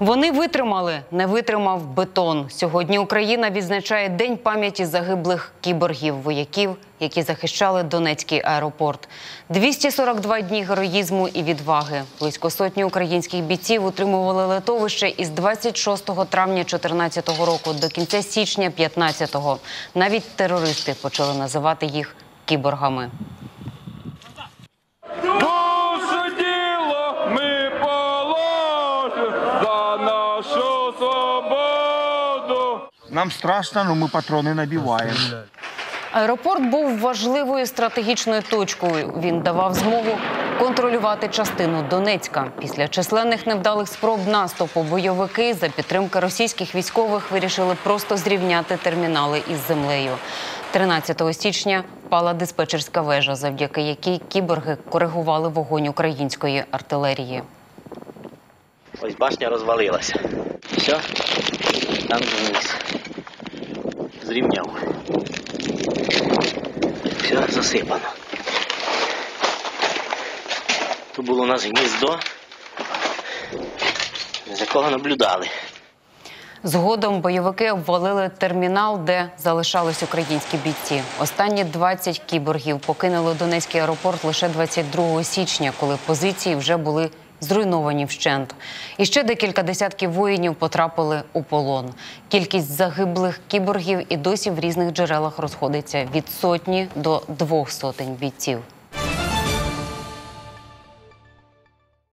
Вони витримали, не витримав бетон. Сьогодні Україна відзначає День пам'яті загиблих кіборгів, вояків, які захищали Донецький аеропорт. 242 дні героїзму і відваги. Близько сотні українських бійців утримували литовище із 26 травня 2014 року до кінця січня 2015-го. Навіть терористи почали називати їх кіборгами. Нам страшно, но мы патроны набиваем. Аеропорт був важливою стратегічною точкою. Він давав змогу контролювати частину Донецька. Після численних невдалих спроб наступу бойовики за підтримки російських військових вирішили просто зрівняти термінали із землею. 13 січня впала диспетчерська вежа, завдяки якій кіборги коригували вогонь української артилерії. Ось башня розвалилася. Все, там вниз. Зрівняв. Все засипано. Тут було у нас гніздо, з якого наблюдали. Згодом бойовики обвалили термінал, де залишались українські бійці. Останні 20 кіборгів покинули Донецький аеропорт лише 22 січня, коли позиції вже були зруйновані вщент. І ще декілька десятків воїнів потрапили у полон. Кількість загиблих кіборгів і досі в різних джерелах розходиться від сотні до двох сотень бійців.